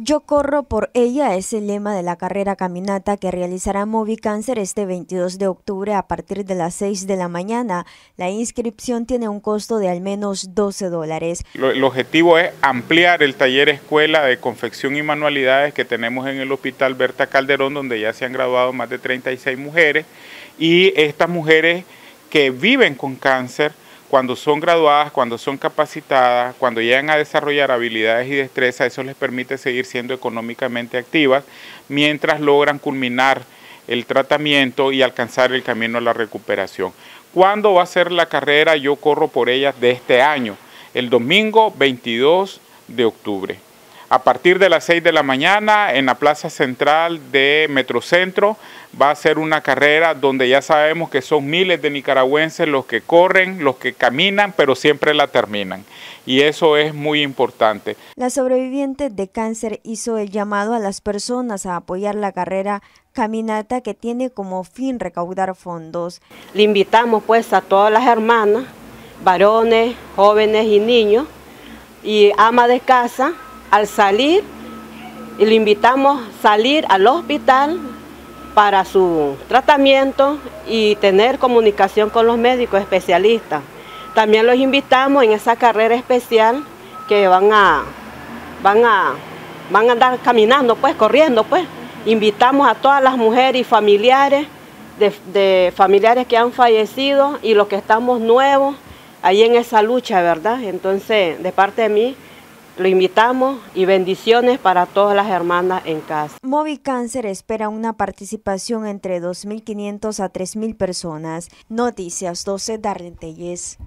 Yo corro por ella es el lema de la carrera caminata que realizará Movicáncer este 22 de octubre a partir de las 6 de la mañana. La inscripción tiene un costo de al menos 12 dólares. El objetivo es ampliar el taller escuela de confección y manualidades que tenemos en el Hospital Berta Calderón, donde ya se han graduado más de 36 mujeres. Y estas mujeres que viven con cáncer, cuando son graduadas, cuando son capacitadas, cuando llegan a desarrollar habilidades y destrezas, eso les permite seguir siendo económicamente activas mientras logran culminar el tratamiento y alcanzar el camino a la recuperación. ¿Cuándo va a ser la carrera? Yo corro por ellas de este año, el domingo 22 de octubre a partir de las 6 de la mañana en la plaza central de Metrocentro va a ser una carrera donde ya sabemos que son miles de nicaragüenses los que corren, los que caminan, pero siempre la terminan. Y eso es muy importante. La sobreviviente de cáncer hizo el llamado a las personas a apoyar la carrera caminata que tiene como fin recaudar fondos. Le invitamos pues a todas las hermanas, varones, jóvenes y niños y ama de casa al salir, lo invitamos a salir al hospital para su tratamiento y tener comunicación con los médicos especialistas. También los invitamos en esa carrera especial que van a, van a, van a andar caminando, pues, corriendo, pues. Invitamos a todas las mujeres y familiares, de familiares que han fallecido y los que estamos nuevos ahí en esa lucha, ¿verdad? Entonces, de parte de mí, lo invitamos y bendiciones para todas las hermanas en casa. Movi Cáncer espera una participación entre 2.500 a 3.000 personas. Noticias 12 Darlene Telles.